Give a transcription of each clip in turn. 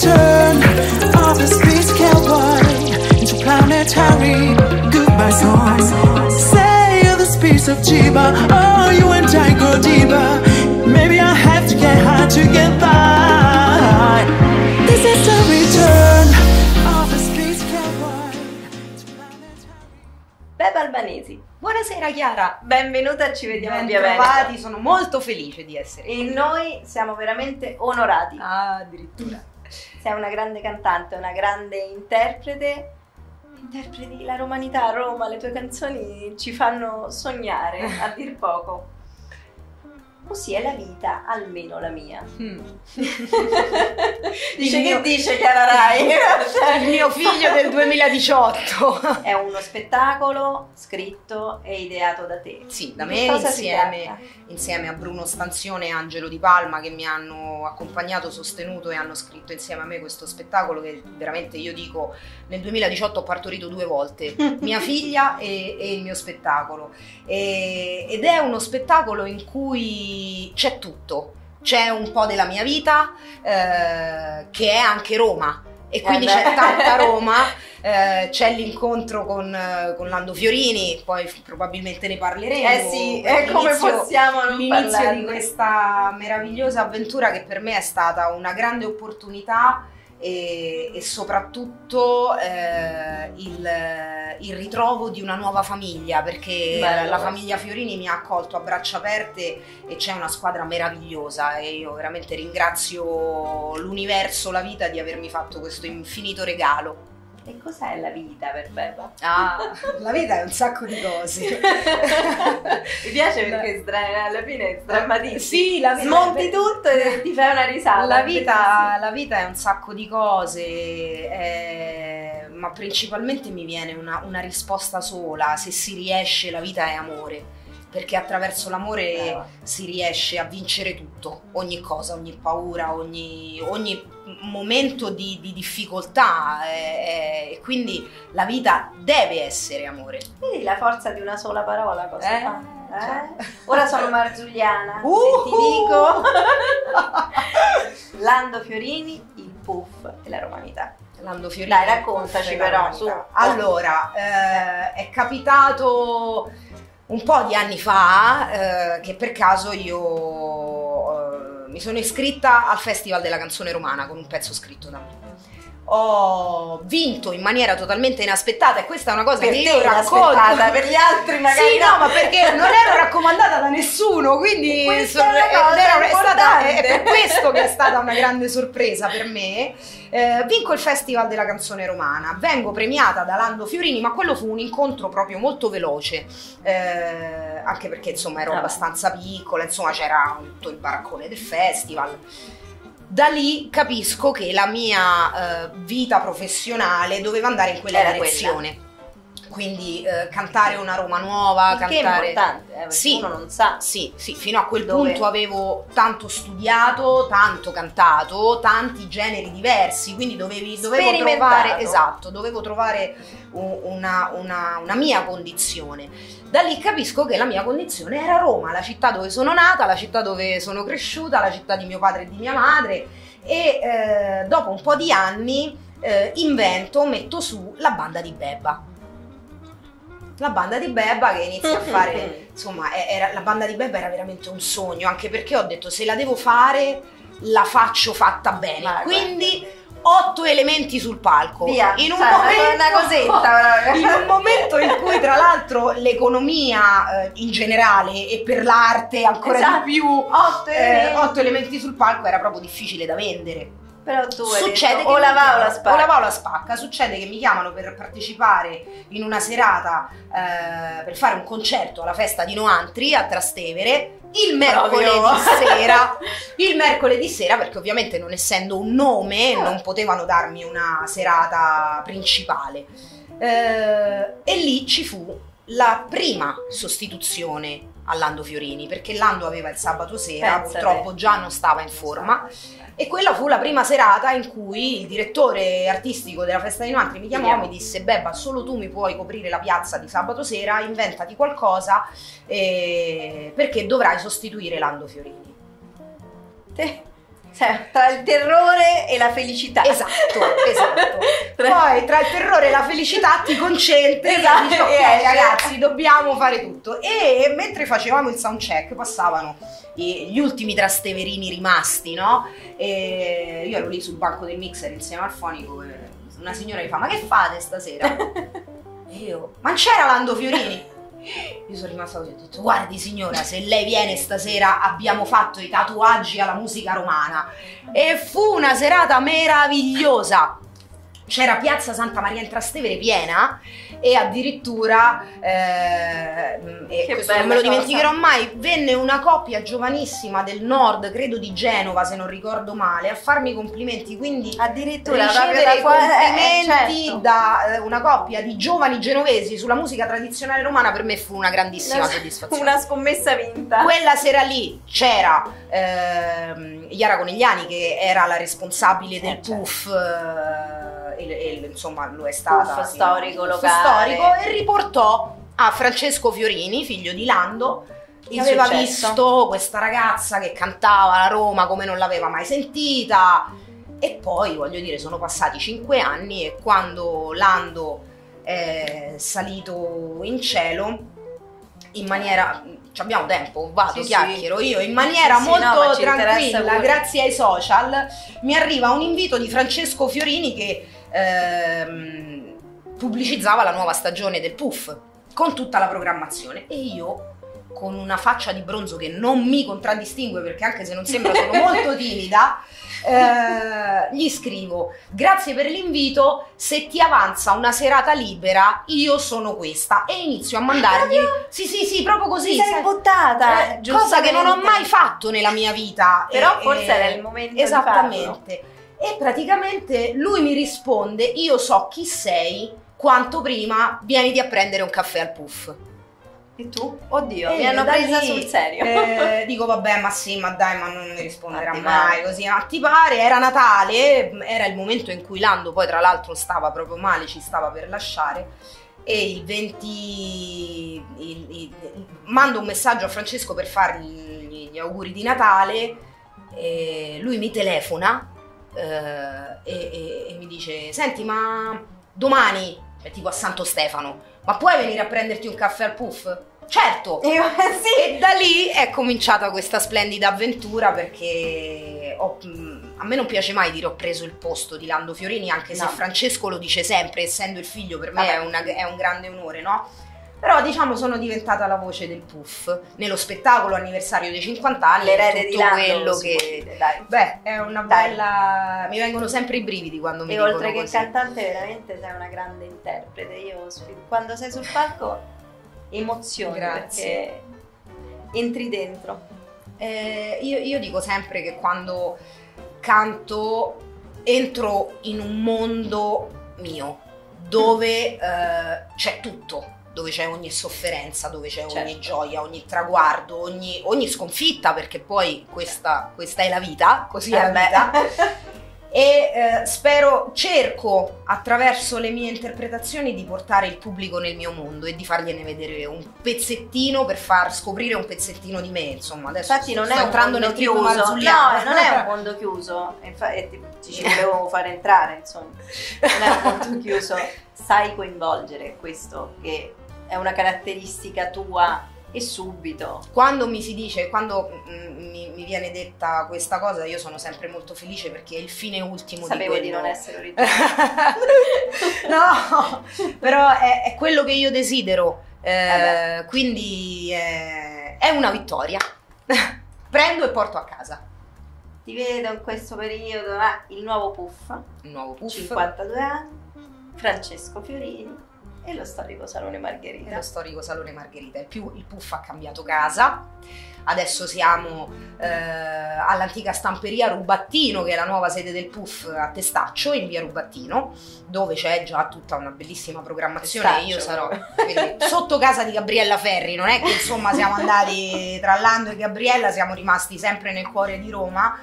return of the space cowboy into planetary goodbye song. Say you're the space of Chiba, oh you and I go deeper. Maybe I have to get high to get by. This is the return of the space cowboy into planetary. Beba Albanesi. Buonasera Chiara, benvenuta, ci vediamo via Bentrovati, Veneto. sono molto felice di essere E noi siamo veramente onorati. Ah, addirittura. Sei una grande cantante, una grande interprete. Interpreti la romanità a Roma, le tue canzoni ci fanno sognare, a dir poco. Così è la vita, almeno la mia. Mm. Dice Il che mio- dice Chiara Rai. Il mio figlio del 2018. È uno spettacolo scritto e ideato da te. Sì, da me insieme, insieme a Bruno Stanzione e Angelo Di Palma che mi hanno accompagnato, sostenuto e hanno scritto insieme a me questo spettacolo che veramente io dico nel 2018 ho partorito due volte, mia figlia e, e il mio spettacolo. E- ed è uno spettacolo in cui c'è tutto. C'è un po' della mia vita, eh, che è anche Roma, e quindi Eh c'è tanta Roma. Eh, c'è l'incontro con, eh, con Lando Fiorini, poi probabilmente ne parleremo. Eh sì, e come L'inizio- possiamo non L'inizio parlarne? di questa meravigliosa avventura che per me è stata una grande opportunità e, e soprattutto eh, il, il ritrovo di una nuova famiglia perché Bello. la famiglia Fiorini mi ha accolto a braccia aperte e c'è una squadra meravigliosa e io veramente ringrazio l'universo, la vita di avermi fatto questo infinito regalo. E cos'è la vita per Beba? Ah, la vita è un sacco di cose. Mi piace perché stra- alla fine è drammatissimo. Sì, la vita- Smonti tutto e ti fai una risata. La vita, la vita è un sacco di cose, eh, ma principalmente mi viene una, una risposta sola, se si riesce la vita è amore, perché attraverso l'amore Brava. si riesce a vincere tutto, ogni cosa, ogni paura, ogni, ogni momento di, di difficoltà eh, eh, e quindi la vita deve essere amore. Vedi la forza di una sola parola cosa Eh, fa? eh? cioè. Ora sono Marzulliana, Uh! se ti dico Lando Fiorini, il puff e la romanità. Lando Fiorini. Dai, raccontaci Della però, su. Allora, eh, è capitato un po' di anni fa eh, che per caso io eh, mi sono iscritta al Festival della canzone romana con un pezzo scritto da me. Ho vinto in maniera totalmente inaspettata e questa è una cosa Per che te io racconto. per gli altri magari Sì, no, ma perché non ero raccomandata da nessuno, quindi sono- è era- è, stata, è per questo che è stata una grande sorpresa per me. Eh, vinco il Festival della canzone romana, vengo premiata da Lando Fiorini, ma quello fu un incontro proprio molto veloce, eh, anche perché insomma ero Ah, abbastanza piccola, insomma c'era tutto il baraccone del festival. Da lì capisco che la mia eh, vita professionale doveva andare in quella Era direzione. Quindi eh, cantare una Roma nuova, Il che è cantare... importante, eh, perché Sì. uno non sa. Sì, sì, fino a quel Dove- punto avevo tanto studiato, tanto cantato, tanti generi diversi, quindi dovevi, dovevo trovare, esatto, dovevo trovare una, una- una mia condizione. Da lì capisco che la mia condizione era Roma, la città dove sono nata, la città dove sono cresciuta, la città di mio padre e di mia madre e eh, dopo un po' di anni eh, invento, metto su la banda di Bebba. La banda di Bebba che inizia a fare insomma, era- la banda di Bebba era veramente un sogno, anche perché ho detto se la devo fare, la faccio fatta bene. Ma Quindi otto elementi sul palco. Via, in un cioè, momento, una cosetta proprio. in un momento in cui tra l'altro l'economia eh, in generale e per l'arte ancora Esatto. di più Otto eh, elementi. otto elementi sul palco era proprio difficile da vendere. Però tu Succede detto, che o mi la va o la chiamano- spacca. o la va o la spacca. Succede che mi chiamano per partecipare in una serata eh, per fare un concerto alla festa di Noantri a Trastevere il mercoledì Proprio. sera. Il mercoledì sera, perché ovviamente non essendo un nome non potevano darmi una serata principale. Eh, e lì ci fu la prima sostituzione a Lando Fiorini, perché Lando aveva il sabato sera, Pensate. purtroppo già non stava in forma. E quella fu la prima serata in cui il direttore artistico della festa di Noantri mi chiamò e mi disse Bebba solo tu mi puoi coprire la piazza di sabato sera, inventati qualcosa eh, perché dovrai sostituire Lando Fiorini. Te- Cioè, tra il terrore e la felicità. Esatto, esatto. Poi tra il terrore e la felicità ti concentri Esatto, e dici ok e esce. ragazzi dobbiamo fare tutto. E mentre facevamo il soundcheck passavano i- gli ultimi trasteverini rimasti, no? E io ero lì sul banco del mixer insieme al fonico una signora mi fa ma che fate stasera? E io, ma c'era Lando Fiorini? Io sono rimasta così, ho detto, guardi signora, se lei viene stasera abbiamo fatto i tatuaggi alla musica romana. E fu una serata meravigliosa. C'era Piazza Santa Maria in Trastevere piena e addirittura, eh, e questo non me lo cosa. dimenticherò mai, venne una coppia giovanissima del nord, credo di Genova se non ricordo male, a farmi complimenti. Quindi Addirittura ricevere qua- eh, complimenti certo. da eh, una coppia di giovani genovesi sulla musica tradizionale romana per me fu una grandissima Una- soddisfazione. Una scommessa vinta. Quella sera lì c'era ehm, Iara Conigliani che era la responsabile del Eh, certo. PUF, eh, e- e, insomma lo è stata. Puff sì, storico PUF locale. storico e riportò a Francesco Fiorini, figlio di Lando, che aveva successo. visto questa ragazza che cantava la Roma come non l'aveva mai sentita. E poi, voglio dire, sono passati cinque anni e quando Lando è salito in cielo, in maniera... ci abbiamo tempo, vado, Sì, sì. chiacchiero io, in maniera Sì, sì, no, molto interessa tranquilla, grazie ai social, mi arriva un invito di Francesco Fiorini che ehm, pubblicizzava la nuova stagione del Puff con tutta la programmazione e io con una faccia di bronzo che non mi contraddistingue perché anche se non sembra sono molto timida eh, gli scrivo grazie per l'invito se ti avanza una serata libera io sono questa e inizio a mandargli sì sì sì proprio così Ti sei buttata. eh, cosa che non ho mai fatto nella mia vita Però E- forse era il momento esattamente e praticamente lui mi risponde io so chi sei quanto prima vieniti a prendere un caffè al puff E tu? Oddio, E mi hanno presa lì, sul serio. eh, dico vabbè ma sì ma dai ma non mi risponderà Ma ti mai pare. così ma ti pare era Natale era il momento in cui Lando poi tra l'altro stava proprio male ci stava per lasciare e il 20 il- il- mando un messaggio a Francesco per fargli gli auguri di Natale lui mi telefona eh, e, e- e mi dice senti ma domani è tipo a Santo Stefano ma puoi venire a prenderti un caffè al puff? certo Io, sì. e da lì è cominciata questa splendida avventura perché ho- a me non piace mai dire ho preso il posto di Lando Fiorini, anche se No. Francesco lo dice sempre, essendo il figlio per me è, una- è un grande onore, no? Però diciamo sono diventata la voce del puff nello spettacolo anniversario dei 50 anni. L'erede tutto di Lando quello che... dire, dai. Beh, è una Dai. bella... mi vengono sempre i brividi quando mi E dicono oltre che così. cantante, veramente sei una grande interprete. Io quando sei sul palco emozioni Grazie. perché entri dentro. Eh, io, io dico sempre che quando canto entro in un mondo mio dove eh, c'è tutto, dove c'è ogni sofferenza, dove c'è ogni Certo. gioia, ogni traguardo, ogni, ogni sconfitta, perché poi questa, questa è la vita, così è Eh la beh. vita. E eh, spero, cerco attraverso le mie interpretazioni di portare il pubblico nel mio mondo e di fargliene vedere un pezzettino per far scoprire un pezzettino di me. Insomma, adesso Infatti non sto è entrando nel trip chiuso, marzulliano. no, non è un mondo chiuso, Infa- e ti, ti ci volevo far entrare, insomma, non è un mondo chiuso, sai coinvolgere questo che è una caratteristica tua e subito. Quando mi si dice, quando mm, mi, mi viene detta questa cosa, io sono sempre molto felice perché è il fine ultimo Sapevo di di quello. non essere originale. no, però è, è quello che io desidero, eh, Eh quindi è, è una vittoria. Prendo e porto a casa Ti vedo in questo periodo, ah, il nuovo Puff, il nuovo puff 52 anni, Francesco Fiorini e lo storico Salone e Margherita. lo storico Salone Margherita. Il, più- il puff ha cambiato casa. Adesso siamo eh, all'antica stamperia Rubattino, che è la nuova sede del Puff a Testaccio, in via Rubattino, dove c'è già tutta una bellissima programmazione. Testaccio, Io sarò quindi, sotto casa di Gabriella Ferri, non è che insomma siamo andati tra Lando e Gabriella, siamo rimasti sempre nel cuore di Roma.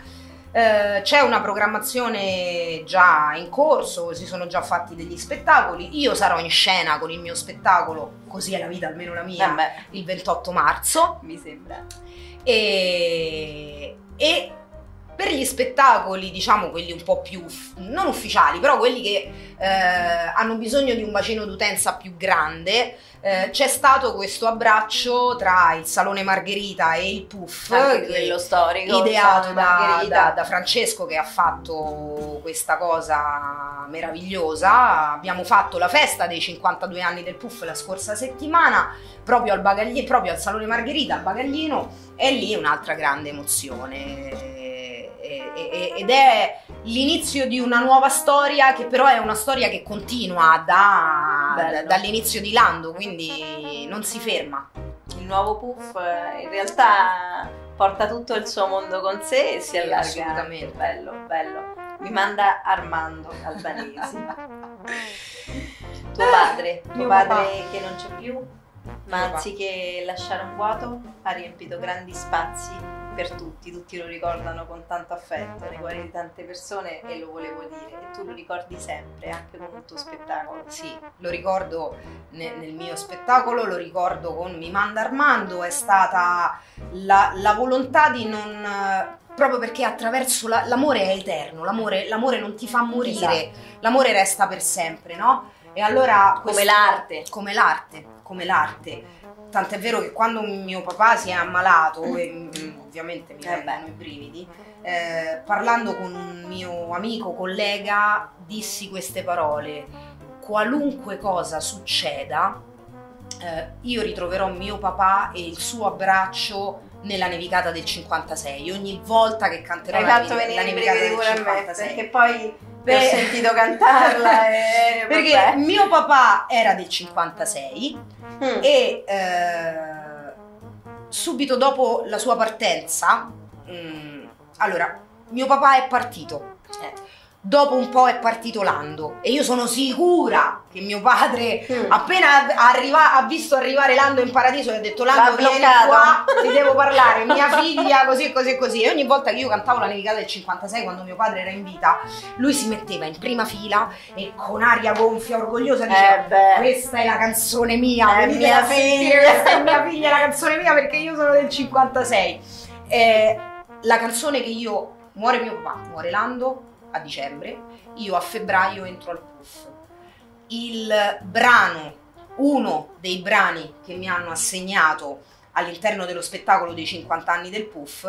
Eh, c'è una programmazione già in corso, si sono già fatti degli spettacoli. Io sarò in scena con il mio spettacolo, così è la vita, almeno la mia, Vabbè, il 28 marzo. mi sembra. E, e per gli spettacoli, diciamo quelli un po' più non ufficiali, però quelli che eh, hanno bisogno di un bacino d'utenza più grande, eh, c'è stato questo abbraccio tra il Salone Margherita e il che- quello storico. ideato da, da- da Francesco che ha fatto questa cosa meravigliosa. Abbiamo fatto la festa dei 52 anni del Puff la scorsa settimana proprio al, proprio al Salone Margherita, al Bagaglino, e lì un'altra grande emozione. Ed è l'inizio di una nuova storia che però è una storia che continua da- dall'inizio di Lando, quindi non si ferma. Il nuovo Puff eh, in realtà porta tutto il suo mondo con sé e si Sì, allarga. assolutamente. anche. Bello, bello. Mi manda Armando Albanesi. Tuo padre, tuo Mio padre papà. che non c'è più, ma anziché lasciare un vuoto, ha riempito grandi spazi per tutti, tutti lo ricordano con tanto affetto nei cuori di tante persone e lo volevo dire, e tu lo ricordi sempre, anche con il tuo spettacolo. Sì, lo ricordo ne- nel mio spettacolo, lo ricordo con Mi manda Armando, è stata la, la volontà di non... proprio perché attraverso la- l'amore è eterno, l'amore, l'amore non ti fa morire, l'amore resta per sempre, no? E allora... Come questo- l'arte. Come l'arte, come l'arte. Tant'è vero che quando mio papà si è ammalato, e ovviamente mi Eh vengono i brividi, eh, parlando con un mio amico, collega, dissi queste parole. Qualunque cosa succeda, eh, io ritroverò mio papà e il suo abbraccio nella nevicata del 56. Ogni volta che canterò Hai la, fatto la nevicata del pure a me, 56. perché poi ti ho sentito cantarla e Perché mio papà era del 56 Mm. e eh, subito dopo la sua partenza, mm, allora, mio papà è partito. Eh. Dopo un po' è partito Lando e io sono sicura che mio padre Mm. appena arriva- ha visto arrivare Lando in paradiso e ha detto Lando vieni bloccato." qua, ti devo parlare, mia figlia così e così e così e ogni volta che io cantavo la nevicata del 56 quando mio padre era in vita lui si metteva in prima fila e con aria gonfia orgogliosa diceva Eh questa è la canzone mia, È mia figlia." questa è mia figlia, è la canzone mia perché io sono del 56. Eh, la canzone che io, muore mio papà, muore Lando a dicembre, io a febbraio entro al puff. Il brano, uno dei brani che mi hanno assegnato all'interno dello spettacolo dei 50 anni del puff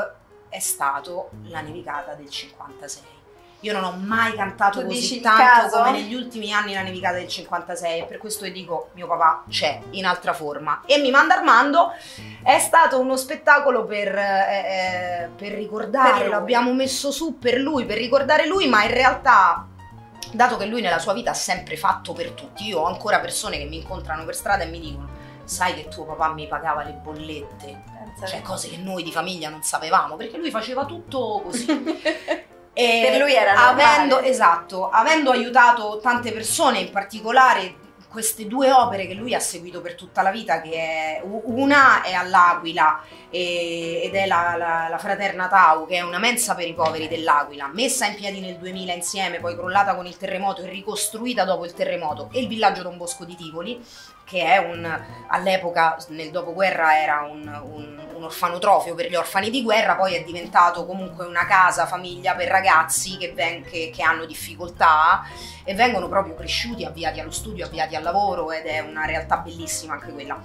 è stato La nevicata del 56. Io non ho mai cantato Tu così tanto come negli ultimi anni La nevicata del 56 e per questo che dico mio papà c'è in altra forma. E mi manda Armando è stato uno spettacolo per, eh, eh, per ricordare, Per l'abbiamo messo su per lui, per ricordare lui, ma in realtà dato che lui nella sua vita ha sempre fatto per tutti, io ho ancora persone che mi incontrano per strada e mi dicono sai che tuo papà mi pagava le bollette, Pensa cioè cose che noi di famiglia non sapevamo, perché lui faceva tutto così. E Per lui era normale. avendo, esatto, avendo aiutato tante persone, in particolare queste due opere che lui ha seguito per tutta la vita, che è una è all'Aquila e- ed è la, la- la Fraterna Tau, che è una mensa per i poveri dell'Aquila, messa in piedi nel 2000 insieme, poi crollata con il terremoto e ricostruita dopo il terremoto, e il villaggio Don Bosco di Tivoli, che è un, all'epoca nel dopoguerra era un, un- un orfanotrofio per gli orfani di guerra, poi è diventato comunque una casa, famiglia per ragazzi che, ven- che- che hanno difficoltà e vengono proprio cresciuti, avviati allo studio, avviati al lavoro ed è una realtà bellissima anche quella.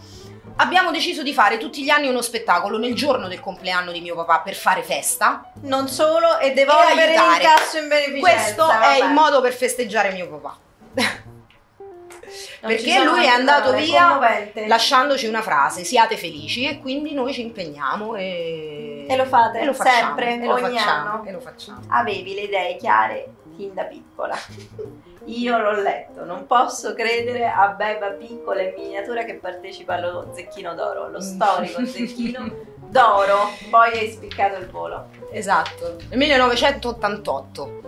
Abbiamo deciso di fare tutti gli anni uno spettacolo nel giorno del compleanno di mio papà per fare festa. Non solo, e devolvere l'incasso in beneficenza. Questo è vabbè. il modo per festeggiare mio papà. Perché lui è andato parole, via commovente. lasciandoci una frase, siate felici e quindi noi ci impegniamo e, E lo fate e lo facciamo, sempre, e lo ogni facciamo, anno. e lo facciamo. Avevi le idee chiare fin da piccola. Io l'ho letto, non posso credere a Beba piccola in miniatura che partecipa allo Zecchino d'Oro, lo Mm. storico Zecchino d'Oro. Poi hai spiccato il volo. Esatto, nel 1988.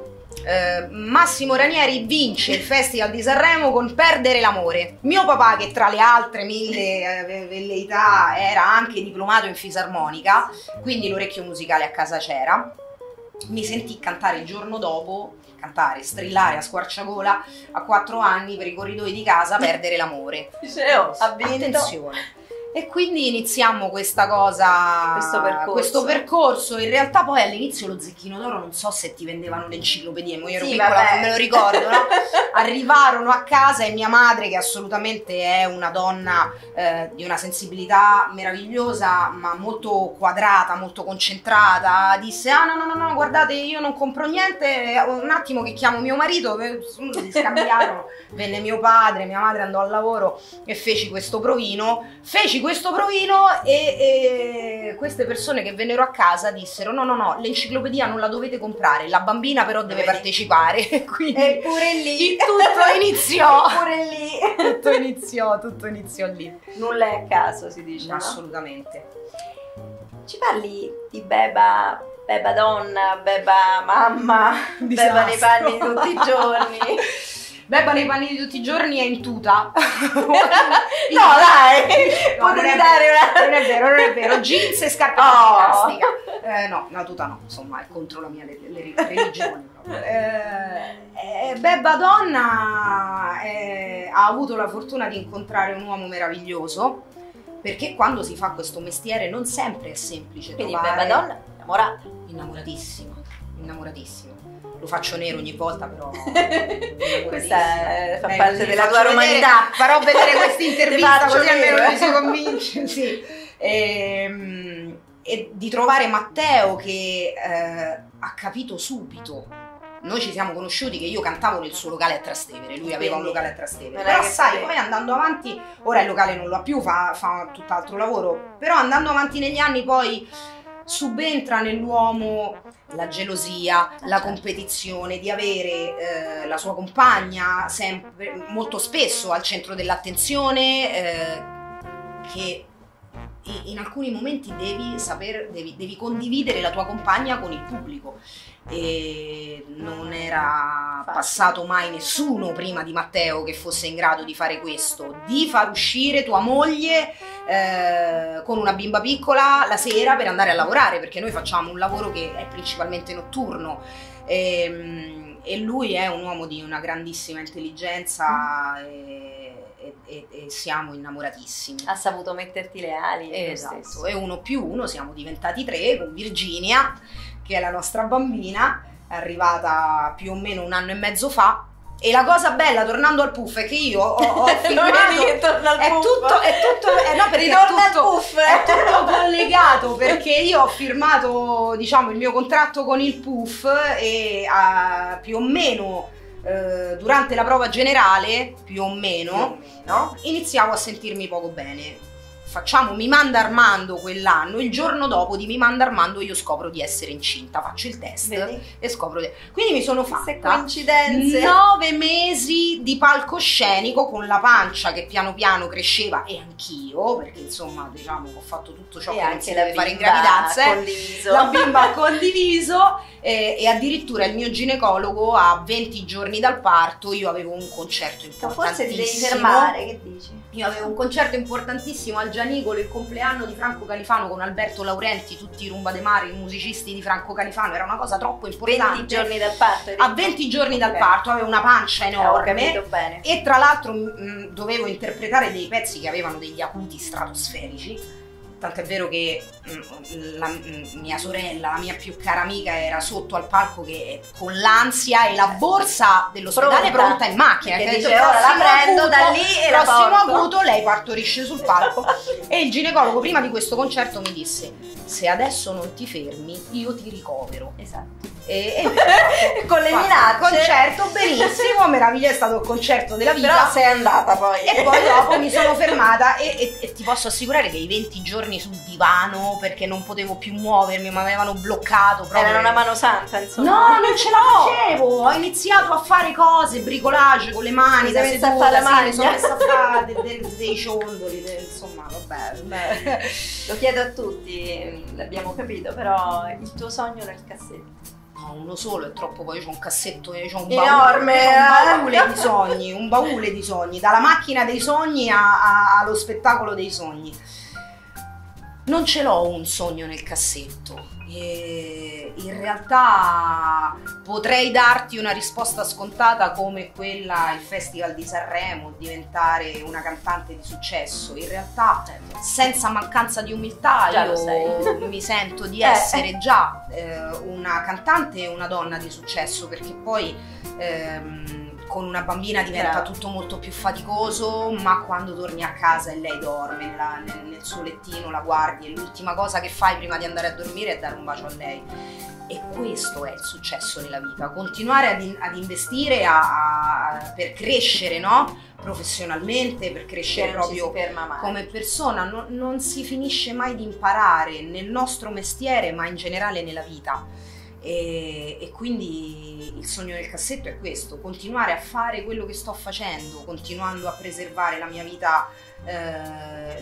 Eh, Massimo Ranieri vince il Festival di Sanremo con Perdere l'amore. Mio papà, che tra le altre mille eh, velleità era anche diplomato in fisarmonica, quindi l'orecchio musicale a casa c'era, mi sentì cantare il giorno dopo, cantare, strillare a squarciagola a quattro anni per i corridoi di casa Perdere l'amore. Dice, oh, ha vinto. Attenzione. E quindi iniziamo questa cosa, Questo percorso. questo percorso. In realtà poi all'inizio lo zecchino d'oro non so se ti vendevano le enciclopedie, ma io ero Sì, piccola, vabbè. non me lo ricordo, no? Arrivarono a casa e mia madre, che assolutamente è una donna eh, di una sensibilità meravigliosa, ma molto quadrata, molto concentrata, disse: Ah, no, no, no, no, guardate, io non compro niente. Un attimo che chiamo mio marito, eh, si scambiarono. Venne mio padre, mia madre andò al lavoro e feci questo provino. Feci questo provino e, e queste persone che vennero a casa dissero: No, no, no, l'enciclopedia non la dovete comprare, la bambina però deve partecipare. Quindi Eppure lì. tutto iniziò. Eppure lì. tutto iniziò, tutto iniziò lì. Nulla è a caso, si dice. no? Assolutamente. Ci parli di beba, beba donna, beba mamma, beba nei Disastro. panni tutti i giorni. Bebba nei panni di tutti i giorni è in tuta. no, dai, No, non potevi è dare vero, una... non è vero, non è vero. Jeans e scarpe Oh. plastica. Eh, no, la tuta no, insomma, è contro la mia le- le- religione proprio. Eh, eh, Bebba donna eh, ha avuto la fortuna di incontrare un uomo meraviglioso perché quando si fa questo mestiere non sempre è semplice Quindi trovare beba donna, innamorata. innamoratissima, innamoratissima. Lo faccio nero ogni volta, però. Questa è- fa Dai, parte della tua romanità. Farò vedere questa intervista così almeno mi si eh. convince. Sì. Ehm, E, di trovare Matteo che eh, ha capito subito. Noi ci siamo conosciuti che io cantavo nel suo locale a Trastevere, lui aveva un Quindi, locale a Trastevere. Però sai, poi andando avanti, ora il locale non lo ha più, fa, fa tutt'altro lavoro, però andando avanti negli anni poi subentra nell'uomo la gelosia, la competizione, di avere eh, la sua compagna sempre, molto spesso al centro dell'attenzione, eh, che in alcuni momenti devi saper, devi, devi condividere la tua compagna con il pubblico. E non era passato mai nessuno prima di Matteo che fosse in grado di fare questo, di far uscire tua moglie eh, con una bimba piccola la sera per andare a lavorare, perché noi facciamo un lavoro che è principalmente notturno. Ehm, E, lui è un uomo di una grandissima intelligenza e, e- e- e siamo innamoratissimi. Ha saputo metterti le ali. Esatto, e uno più uno siamo diventati tre con Virginia, che è la nostra bambina, è arrivata più o meno un anno e mezzo fa. E la cosa bella, tornando al puff, è che io ho, ho vedi che torna al È puff? tutto, è tutto, eh, no, perché è Ritorna tutto, puff. è tutto collegato perché io ho firmato diciamo il mio contratto con il PUF e ah, più o meno eh, durante la prova generale più o meno no? iniziavo a sentirmi poco bene. Facciamo Mi manda Armando quell'anno, il giorno dopo di Mi manda Armando io scopro di essere incinta, faccio il test Vedi? e scopro di... Quindi mi sono fatta nove mesi di palcoscenico con la pancia che piano piano cresceva e anch'io, perché insomma diciamo ho fatto tutto ciò e che non si deve fare in gravidanza. eh. condiviso. La bimba ha condiviso eh, e addirittura il mio ginecologo a 20 giorni dal parto io avevo un concerto Ma Forse ti devi importantissimo. fermare, che dici? Io avevo un concerto importantissimo al Gianicolo, il compleanno di Franco Califano con Alberto Laurenti, tutti i Rumba de Mare, i musicisti di Franco Califano, era una cosa troppo importante. 20 giorni dal parto. A detto? 20 giorni dal parto avevo una pancia Eh, enorme. E tra l'altro mh, dovevo interpretare dei pezzi che avevano degli acuti stratosferici. Tant'è vero che mh, la mh, mia sorella, la mia più cara amica, era sotto al palco che con l'ansia e la borsa dell'ospedale Pronta. pronta, in macchina. Che dice, "Ora la "Prossimo prendo acuto, da lì e la prossimo porto." acuto, lei partorisce sul palco. e il ginecologo prima di questo concerto mi disse: Se adesso non ti fermi, io ti ricovero. Esatto. E, e Con le minacce. il concerto benissimo, meraviglia, è stato il concerto della vita. Però sei andata poi. E poi dopo mi sono fermata e, e- e ti posso assicurare che i 20 giorni sul divano perché non potevo più muovermi, mi avevano bloccato proprio. Era una mano santa, insomma. No, non ce la facevo. Ho iniziato a fare cose, bricolage con le mani, da messa a seduta, fare la maglia. sono messa a fare de- de- dei ciondoli, de- insomma, vabbè. vabbè. Lo chiedo a tutti, l'abbiamo capito, però il tuo sogno nel cassetto. No, uno solo è troppo, poi c'ho un cassetto, c'ho un Enorme, baule, un baule eh. di sogni, un baule di sogni, dalla macchina dei sogni a- a- allo spettacolo dei sogni. Non ce l'ho un sogno nel cassetto. E in realtà potrei darti una risposta scontata come quella il Festival di Sanremo, diventare una cantante di successo. In realtà, senza mancanza di umiltà, Già io mi sento di Eh. essere già eh, una cantante e una donna di successo, perché poi ehm, con una bambina diventa Bravo. tutto molto più faticoso, ma quando torni a casa e lei dorme nella- nel, nel suo lettino, la guardi e l'ultima cosa che fai prima di andare a dormire è dare un bacio a lei. E questo è il successo nella vita, continuare ad, in- ad investire a- a- per crescere, no? Professionalmente, per crescere proprio come persona, non, non si finisce mai di imparare nel nostro mestiere, ma in generale nella vita. E, e quindi il sogno del cassetto è questo, continuare a fare quello che sto facendo, continuando a preservare la mia vita, eh,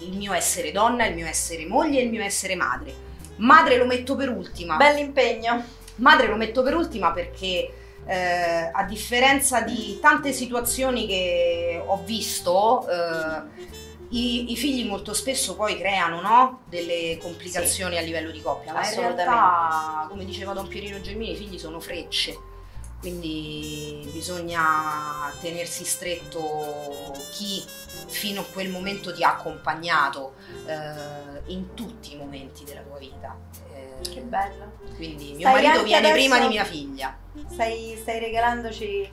il mio essere donna, il mio essere moglie e il mio essere madre. Madre lo metto per ultima. Bell'impegno. Madre lo metto per ultima perché eh, a differenza di tante situazioni che ho visto, eh, i, i figli molto spesso poi creano no? delle complicazioni a livello di coppia, ma in realtà, come diceva Don Pierino Gelmini, i figli sono frecce. Quindi bisogna tenersi stretto chi fino a quel momento ti ha accompagnato eh, in tutti i momenti della tua vita. Eh, Che bello. quindi mio Stai marito viene adesso- prima di mia figlia. Stai, stai regalandoci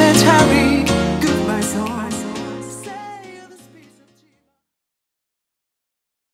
planetary